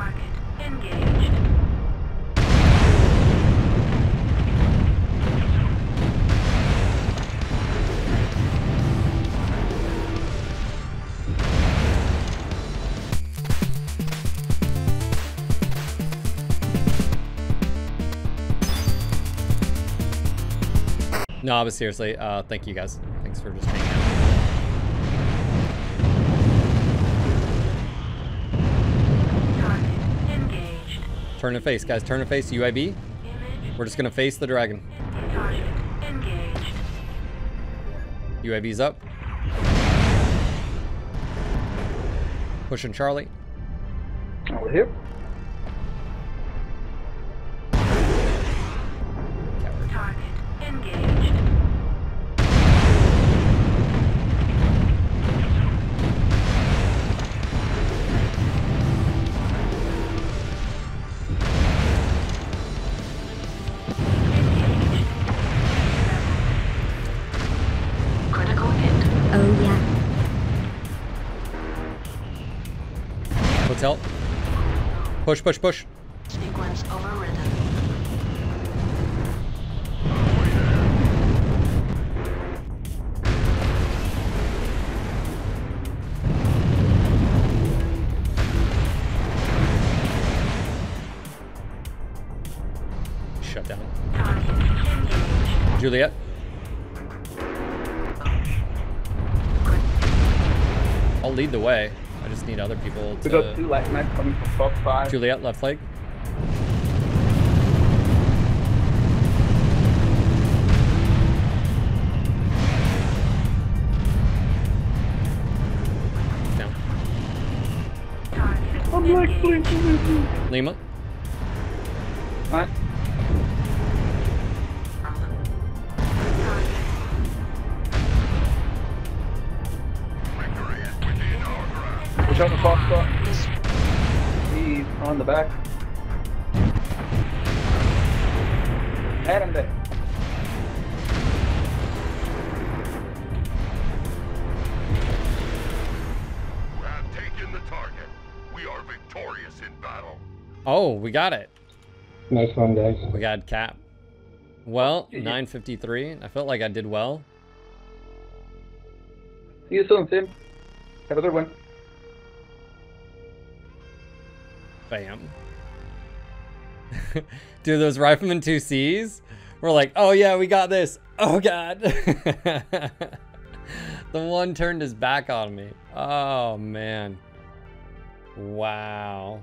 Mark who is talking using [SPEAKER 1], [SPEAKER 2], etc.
[SPEAKER 1] Target engaged.
[SPEAKER 2] No, but seriously, uh, thank you guys. Thanks for just hanging out.
[SPEAKER 1] Target engaged.
[SPEAKER 2] Turn and face, guys. Turn and face.
[SPEAKER 1] Image.
[SPEAKER 2] We're just gonna face the dragon.
[SPEAKER 1] Engaged.
[SPEAKER 2] UAV's up. Pushing Charlie.
[SPEAKER 3] Over here.
[SPEAKER 2] Hotel. Push, push, push.
[SPEAKER 1] Sequence overridden.
[SPEAKER 2] Shut down. Juliet. I'll lead the way. I just need other people
[SPEAKER 3] We got two
[SPEAKER 2] to.
[SPEAKER 3] light knights coming from Fox 5.
[SPEAKER 2] Juliet, left leg. Down.
[SPEAKER 3] I'm like
[SPEAKER 1] engaged.
[SPEAKER 3] blinking.
[SPEAKER 2] Lima.
[SPEAKER 3] Right. Push the Fox spot. He's on the back. Had him there.
[SPEAKER 4] We have taken the target. We are victorious in battle.
[SPEAKER 2] Oh, we got it.
[SPEAKER 5] Nice one, guys.
[SPEAKER 2] We got cap. Well, 953. I felt like I did well.
[SPEAKER 3] See you soon, Tim. Have a good one.
[SPEAKER 2] Bam. Dude, those Rifleman 2Cs were like, oh yeah, we got this. Oh god. the one turned his back on me. Oh man. Wow.